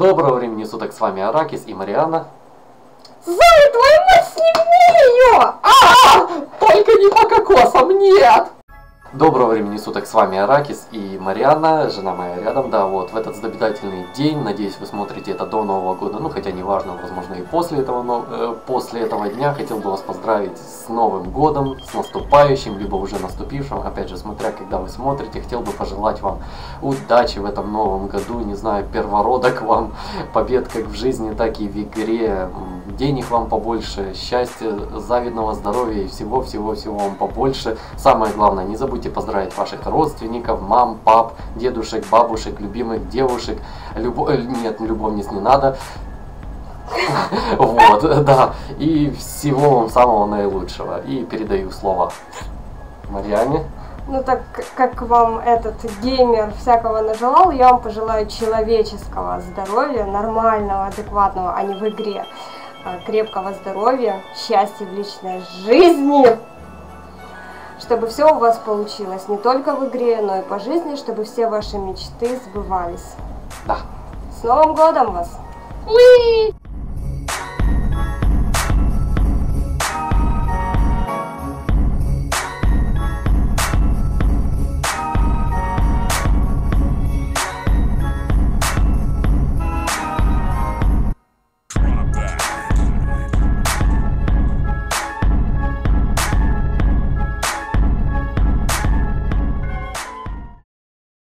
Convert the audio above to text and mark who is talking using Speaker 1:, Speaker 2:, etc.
Speaker 1: Доброго времени суток, с вами Аракис и Мариана.
Speaker 2: Зоя, твою мать, сними ее!
Speaker 1: А, только не по кокосам, нет! Доброго времени суток, с вами Аракис и Мариана, жена моя рядом, да, вот, в этот знаменательный день, надеюсь, вы смотрите это до Нового года, ну, хотя неважно, возможно, и после этого, но, э, после этого дня хотел бы вас поздравить с Новым годом, с наступающим, либо уже наступившим, опять же, смотря, когда вы смотрите, хотел бы пожелать вам удачи в этом Новом году, не знаю, первородок вам, побед как в жизни, так и в игре, денег вам побольше, счастья, завидного здоровья и всего-всего-всего вам побольше. Самое главное, не забудьте поздравить ваших родственников, мам, пап, дедушек, бабушек, любимых девушек. Любо... Нет, любовниц не надо. Вот, да. И всего вам самого наилучшего. И передаю слово Марьяне.
Speaker 2: Ну так как вам этот геймер всякого нажелал, я вам пожелаю человеческого здоровья, нормального, адекватного, а не в игре. А, крепкого здоровья, счастья в личной жизни, чтобы все у вас получилось не только в игре, но и по жизни, чтобы все ваши мечты сбывались.
Speaker 1: Да.
Speaker 2: С Новым годом вас! Уи!